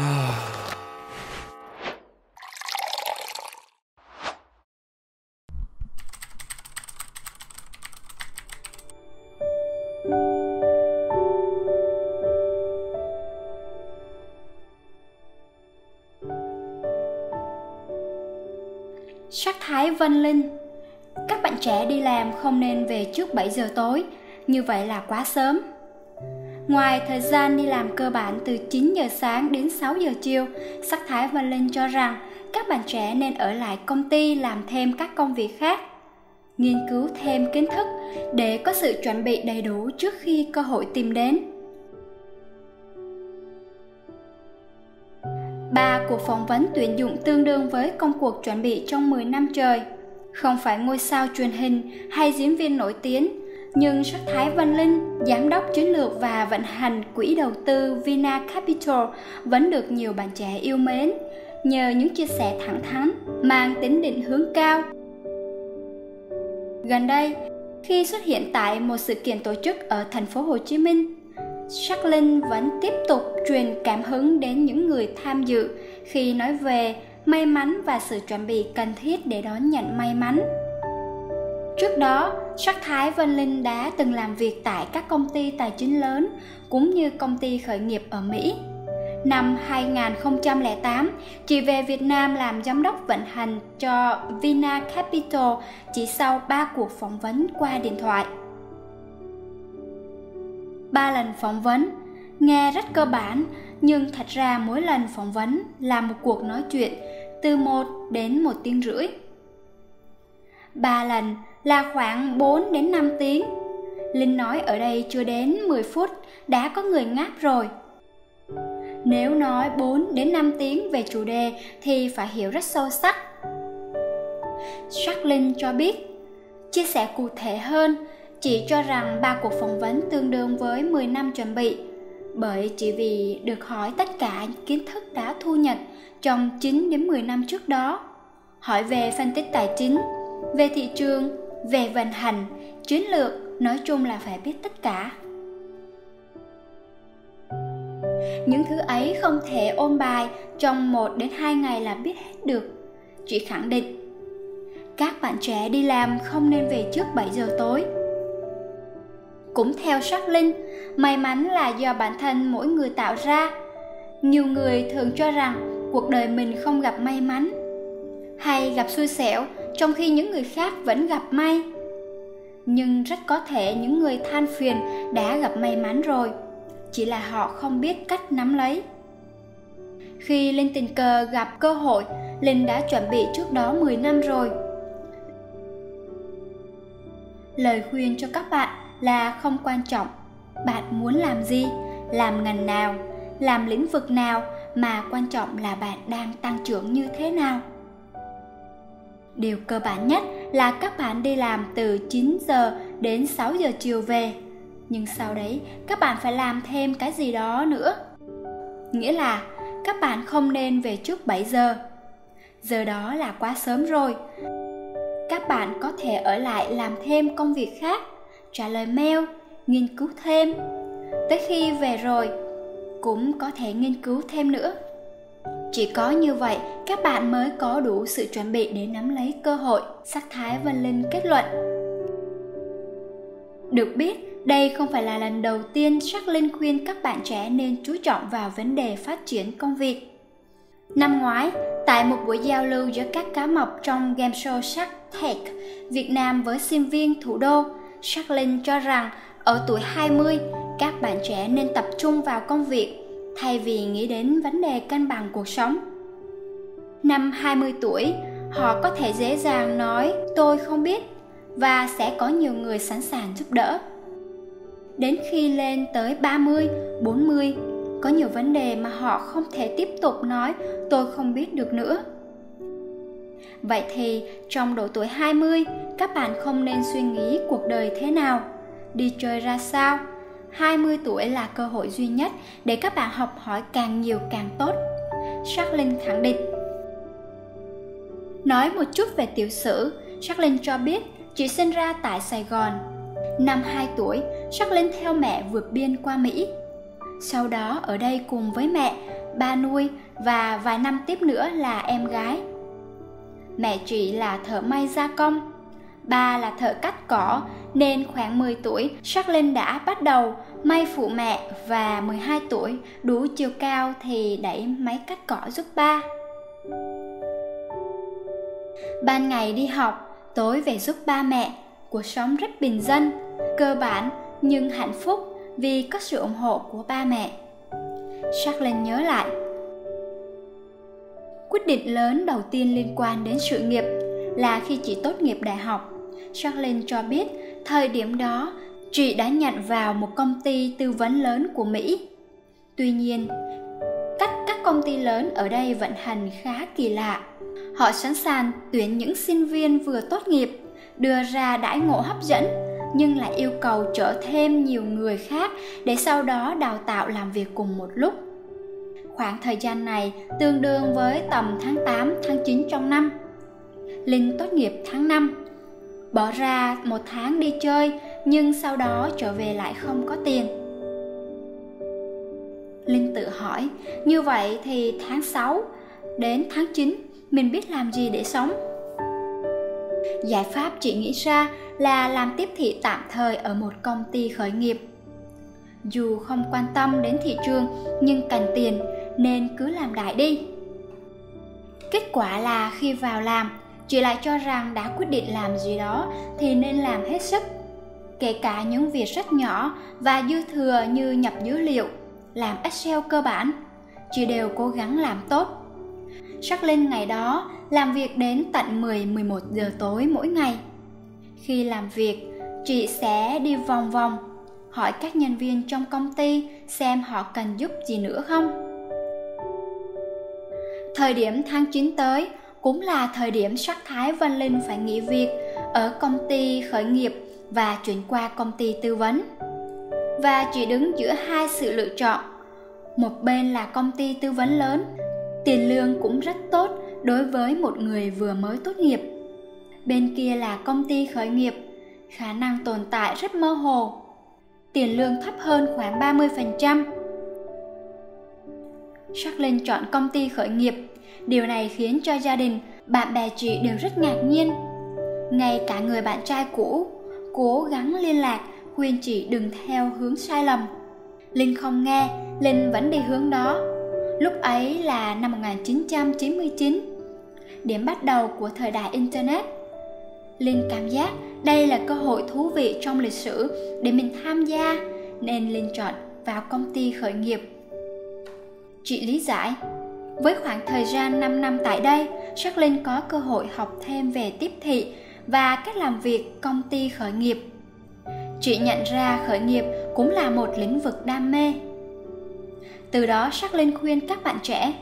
Sắc thái Vân Linh Các bạn trẻ đi làm không nên về trước 7 giờ tối, như vậy là quá sớm. Ngoài thời gian đi làm cơ bản từ 9 giờ sáng đến 6 giờ chiều, Sắc thái và Linh cho rằng các bạn trẻ nên ở lại công ty làm thêm các công việc khác nghiên cứu thêm kiến thức để có sự chuẩn bị đầy đủ trước khi cơ hội tìm đến ba cuộc phỏng vấn tuyển dụng tương đương với công cuộc chuẩn bị trong 10 năm trời. Không phải ngôi sao truyền hình hay diễn viên nổi tiếng, nhưng sắc thái Văn Linh, giám đốc chiến lược và vận hành quỹ đầu tư Vina Capital vẫn được nhiều bạn trẻ yêu mến nhờ những chia sẻ thẳng thắn, mang tính định hướng cao. Gần đây, khi xuất hiện tại một sự kiện tổ chức ở thành phố Hồ Chí Minh, Sắc Linh vẫn tiếp tục truyền cảm hứng đến những người tham dự khi nói về may mắn và sự chuẩn bị cần thiết để đón nhận may mắn. Trước đó, Sắc Thái Vân Linh đã từng làm việc tại các công ty tài chính lớn cũng như công ty khởi nghiệp ở Mỹ. Năm 2008, chị về Việt Nam làm giám đốc vận hành cho Vina Capital chỉ sau 3 cuộc phỏng vấn qua điện thoại ba lần phỏng vấn nghe rất cơ bản nhưng thật ra mỗi lần phỏng vấn là một cuộc nói chuyện từ một đến một tiếng rưỡi ba lần là khoảng 4 đến 5 tiếng Linh nói ở đây chưa đến 10 phút đã có người ngáp rồi nếu nói 4 đến 5 tiếng về chủ đề thì phải hiểu rất sâu sắc. Jacqueline cho biết, chia sẻ cụ thể hơn Chị cho rằng ba cuộc phỏng vấn tương đương với 10 năm chuẩn bị bởi chỉ vì được hỏi tất cả kiến thức đã thu nhận trong 9 đến 10 năm trước đó. Hỏi về phân tích tài chính, về thị trường, về vận hành, chiến lược, nói chung là phải biết tất cả. Những thứ ấy không thể ôn bài trong 1 đến 2 ngày là biết hết được. Chị khẳng định, các bạn trẻ đi làm không nên về trước 7 giờ tối cũng theo sắc linh may mắn là do bản thân mỗi người tạo ra nhiều người thường cho rằng cuộc đời mình không gặp may mắn hay gặp xui xẻo trong khi những người khác vẫn gặp may. Nhưng rất có thể những người than phiền đã gặp may mắn rồi, chỉ là họ không biết cách nắm lấy. Khi linh tình cờ gặp cơ hội, linh đã chuẩn bị trước đó 10 năm rồi. Lời khuyên cho các bạn là không quan trọng. Bạn muốn làm gì, làm ngành nào, làm lĩnh vực nào mà quan trọng là bạn đang tăng trưởng như thế nào điều cơ bản nhất là các bạn đi làm từ 9 giờ đến 6 giờ chiều về. Nhưng sau đấy, các bạn phải làm thêm cái gì đó nữa. Nghĩa là các bạn không nên về trước 7 giờ. Giờ đó là quá sớm rồi. Các bạn có thể ở lại làm thêm công việc khác, trả lời mail, nghiên cứu thêm. Tới khi về rồi, cũng có thể nghiên cứu thêm nữa chỉ có như vậy các bạn mới có đủ sự chuẩn bị để nắm lấy cơ hội sắc thái vân linh kết luận. Được biết đây không phải là lần đầu tiên sắc linh khuyên các bạn trẻ nên chú trọng vào vấn đề phát triển công việc. Năm ngoái tại một buổi giao lưu giữa các cá mập trong game show Shark Tank Việt Nam với sinh viên thủ đô Linh cho rằng ở tuổi 20, các bạn trẻ nên tập trung vào công việc thay vì nghĩ đến vấn đề cân bằng cuộc sống. Năm 20 tuổi, họ có thể dễ dàng nói tôi không biết và sẽ có nhiều người sẵn sàng giúp đỡ. Đến khi lên tới 30, 40, có nhiều vấn đề mà họ không thể tiếp tục nói tôi không biết được nữa Vậy thì trong độ tuổi 20, các bạn không nên suy nghĩ cuộc đời thế nào, đi chơi ra sao. 20 tuổi là cơ hội duy nhất để các bạn học hỏi càng nhiều càng tốt. Jacqueline khẳng định. Nói một chút về tiểu sử, Jacqueline cho biết chị sinh ra tại Sài Gòn. Năm 2 tuổi, Jacqueline theo mẹ vượt biên qua Mỹ. Sau đó ở đây cùng với mẹ, ba nuôi và vài năm tiếp nữa là em gái. Mẹ chị là thợ may gia công, ba là thợ cắt cỏ nên khoảng 10 tuổi Jacqueline đã bắt đầu may phụ mẹ và 12 tuổi đủ chiều cao thì đẩy máy cắt cỏ giúp ba. Ban ngày đi học, tối về giúp ba mẹ, cuộc sống rất bình dân, cơ bản nhưng hạnh phúc vì có sự ủng hộ của ba mẹ. Jacqueline nhớ lại. Quyết định lớn đầu tiên liên quan đến sự nghiệp là khi chị tốt nghiệp đại học. Charlene cho biết thời điểm đó chị đã nhận vào một công ty tư vấn lớn của Mỹ. Tuy nhiên, cách các công ty lớn ở đây vận hành khá kỳ lạ. Họ sẵn sàng tuyển những sinh viên vừa tốt nghiệp, đưa ra đãi ngộ hấp dẫn nhưng lại yêu cầu chở thêm nhiều người khác để sau đó đào tạo làm việc cùng một lúc. Khoảng thời gian này tương đương với tầm tháng 8, tháng 9 trong năm. Linh tốt nghiệp tháng 5, bỏ ra một tháng đi chơi nhưng sau đó trở về lại không có tiền. Linh tự hỏi, như vậy thì tháng 6 đến tháng 9 mình biết làm gì để sống? Giải pháp chị nghĩ ra là làm tiếp thị tạm thời ở một công ty khởi nghiệp. Dù không quan tâm đến thị trường nhưng cần tiền nên cứ làm đại đi. Kết quả là khi vào làm, chị lại cho rằng đã quyết định làm gì đó thì nên làm hết sức. Kể cả những việc rất nhỏ và dư thừa như nhập dữ liệu, làm Excel cơ bản, chị đều cố gắng làm tốt. Sắc Linh ngày đó làm việc đến tận 10-11 giờ tối mỗi ngày. Khi làm việc, chị sẽ đi vòng vòng, hỏi các nhân viên trong công ty xem họ cần giúp gì nữa không. Thời điểm tháng 9 tới cũng là thời điểm sắc thái Văn Linh phải nghỉ việc ở công ty khởi nghiệp và chuyển qua công ty tư vấn. Và chị đứng giữa hai sự lựa chọn. Một bên là công ty tư vấn lớn, tiền lương cũng rất tốt đối với một người vừa mới tốt nghiệp. Bên kia là công ty khởi nghiệp, khả năng tồn tại rất mơ hồ. Tiền lương thấp hơn khoảng 30%. Sắc Linh chọn công ty khởi nghiệp. Điều này khiến cho gia đình, bạn bè chị đều rất ngạc nhiên. Ngay cả người bạn trai cũ cố gắng liên lạc khuyên chị đừng theo hướng sai lầm. Linh không nghe, Linh vẫn đi hướng đó. Lúc ấy là năm 1999 điểm bắt đầu của thời đại internet linh cảm giác đây là cơ hội thú vị trong lịch sử để mình tham gia nên linh chọn vào công ty khởi nghiệp chị lý giải với khoảng thời gian 5 năm tại đây, Jacqueline có cơ hội học thêm về tiếp thị và cách làm việc công ty khởi nghiệp. Chị nhận ra khởi nghiệp cũng là một lĩnh vực đam mê. Từ đó Jacqueline khuyên các bạn trẻ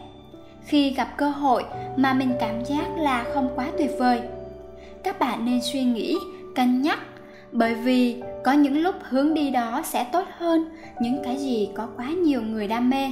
khi gặp cơ hội mà mình cảm giác là không quá tuyệt vời các bạn nên suy nghĩ cân nhắc bởi vì có những lúc hướng đi đó sẽ tốt hơn những cái gì có quá nhiều người đam mê